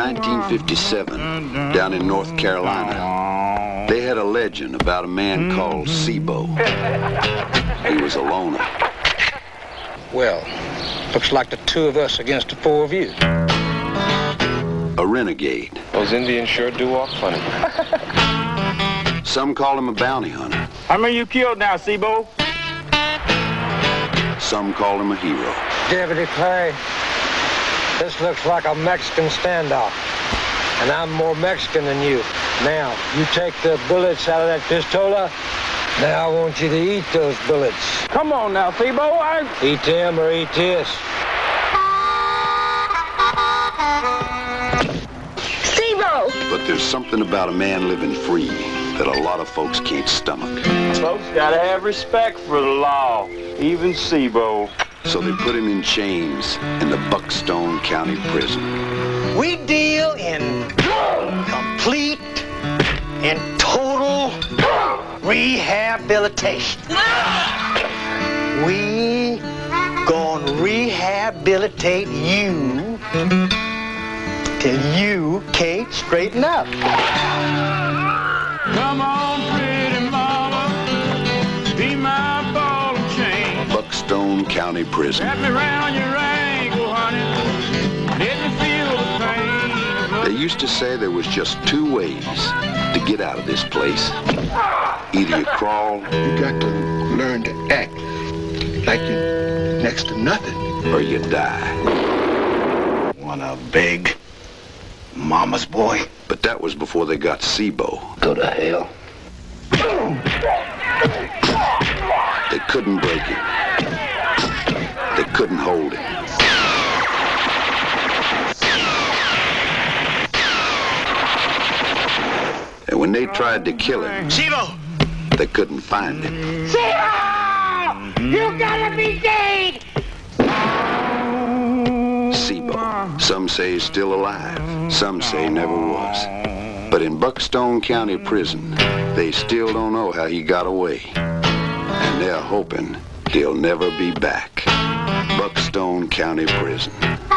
Back in 1957, down in North Carolina, they had a legend about a man called Seabo. He was a loner. Well, looks like the two of us against the four of you. A renegade. Those Indians sure do walk funny. Some call him a bounty hunter. How many you killed now, Seabo? Some call him a hero. Deputy Clay, this looks like a Mexican standoff. And I'm more Mexican than you. Now, you take the bullets out of that pistola. Now I want you to eat those bullets. Come on now, Seabo. I... Eat them or eat this. Seabo! But there's something about a man living free that a lot of folks can't stomach. Folks gotta have respect for the law. Even Seabo. So they put him in chains in the Buckstone County Prison. We deal in complete and total rehabilitation. We gonna rehabilitate you till you can't straighten up. Come on, the pain. They used to say there was just two ways to get out of this place. Either you crawl You got to learn to act like you next to nothing. or you die. Wanna beg mama's boy? But that was before they got Seabo. Go to hell. They couldn't break him. They couldn't hold it. And when they tried to kill him, Seabo! they couldn't find him. Seabo! You gotta be dead! Seabo. Some say he's still alive. Some say never was. But in Buckstone County Prison, they still don't know how he got away. And they're hoping he'll never be back. Buckstone County Prison.